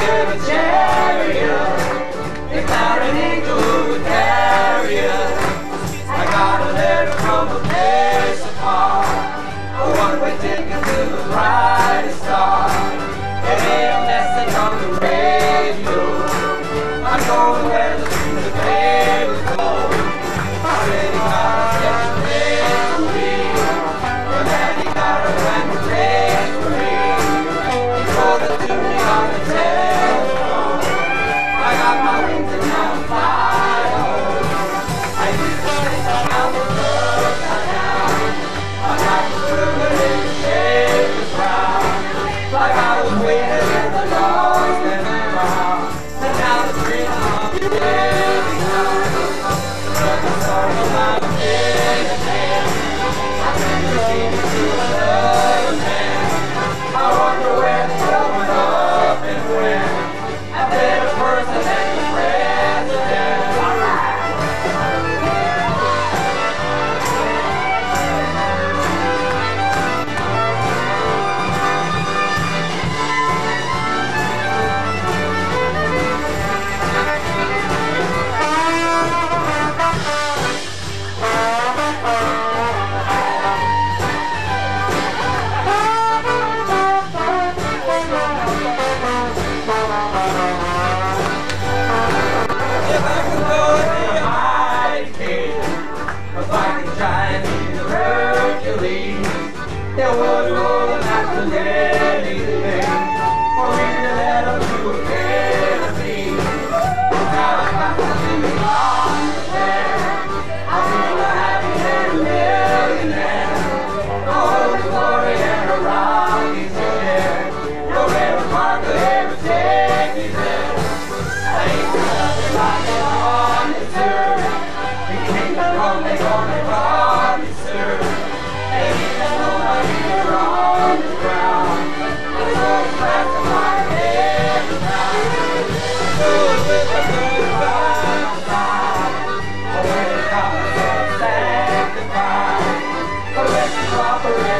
Operation from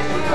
the sky.